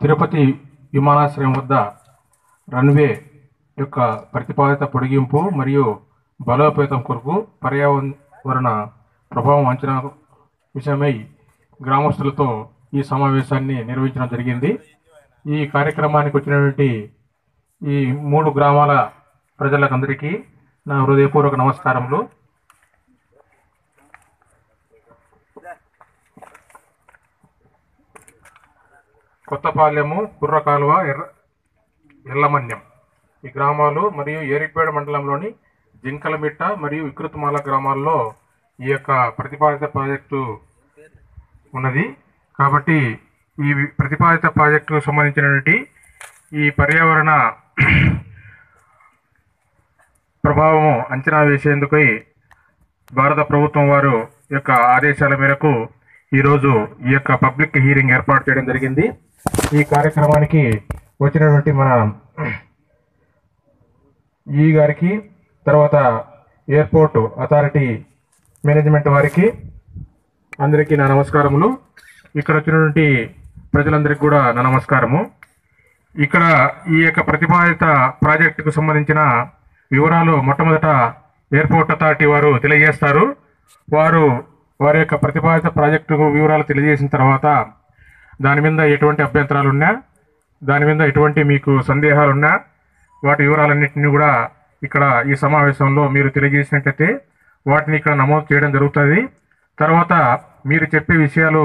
తిరుపతి విమానాశ్రయం వద్ద రన్వే యొక్క ప్రతిపాదిత పొడిగింపు మరియు బలోపేతం కొరకు పర్యావరణ ప్రభావం అంచనా విషయమై గ్రామస్తులతో ఈ సమావేశాన్ని నిర్వహించడం జరిగింది. ఈ కార్యక్రమానికి వచ్చినటువంటి ఈ మూడు గ్రామాల ప్రజలకందరికీ నా హృదయపూర్వక నమస్కారములు. కొత్తపాలెము కుర్రకాలువ ఎర్ర ఎల్లమన్యం ఈ గ్రామాలు మరియు ఏరిపేడ మండలంలోని జింకలమిట్ట మరియు వికృతమాల గ్రామాల్లో ఈ యొక్క ప్రతిపాదిత ప్రాజెక్టు ఉన్నది. కాబట్టి ఈ ప్రతిపాదిత ప్రాజెక్టుకు సంబంధించినటువంటి ఈ పర్యావరణ ప్రభావం అంచనా వేసేందుకై భారత ప్రభుత్వం వారు యొక్క ఆదేశాల మేరకు ఈరోజు ఈ యొక్క పబ్లిక్ హీరింగ్ ఏర్పాటు చేయడం జరిగింది. ఈ కార్యక్రమానికి వచ్చినటువంటి మన ఈ గారికి తర్వాత ఎయిర్పోర్ట్ అథారిటీ మేనేజ్మెంట్ వారికి అందరికీ నా నమస్కారములు. ఇక్కడ వచ్చినటువంటి ప్రజలందరికీ కూడా నా నమస్కారము. ఇక్కడ ఈ యొక్క ప్రతిపాదిత ప్రాజెక్టుకు సంబంధించిన వివరాలు మొట్టమొదట ఎయిర్పోర్ట్ అథారిటీ వారు తెలియజేస్తారు. వారు వారి యొక్క ప్రతిపాదిత ప్రాజెక్టుకు వివరాలు తెలియజేసిన తర్వాత దాని మీద ఎటువంటి అభ్యంతరాలు ఉన్నా దాని మీద ఎటువంటి మీకు సందేహాలు ఉన్నా వాటి వివరాలన్నింటినీ కూడా ఇక్కడ ఈ సమావేశంలో మీరు తెలియజేసినట్లయితే వాటిని ఇక్కడ నమోదు చేయడం జరుగుతుంది. తర్వాత మీరు చెప్పే విషయాలు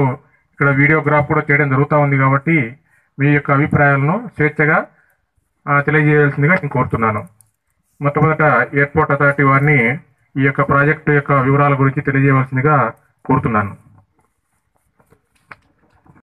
ఇక్కడ వీడియోగ్రాఫ్ కూడా చేయడం జరుగుతూ ఉంది కాబట్టి మీ యొక్క అభిప్రాయాలను స్వేచ్ఛగా తెలియజేయాల్సిందిగా నేను కోరుతున్నాను. మొట్టమొదట ఎయిర్పోర్ట్ అథారిటీ వారిని ఈ యొక్క ప్రాజెక్టు యొక్క వివరాల గురించి తెలియజేయవలసిందిగా కోరుతున్నాను.